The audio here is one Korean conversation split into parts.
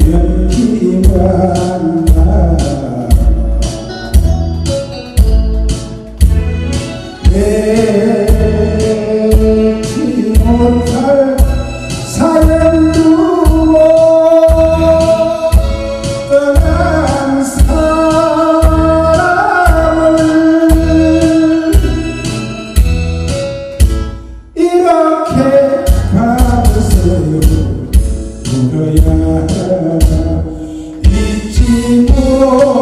Yeah. 그야 잊지 못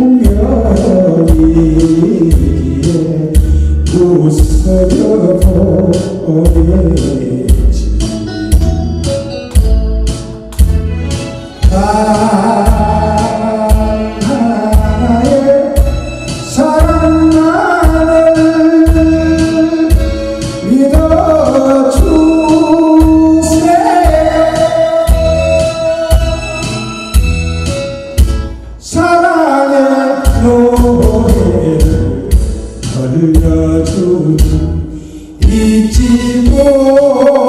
운명이기에 부서져 버린 Oh.